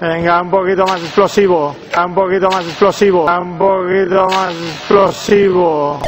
Venga, un poquito más explosivo. Un poquito más explosivo. Un poquito más explosivo.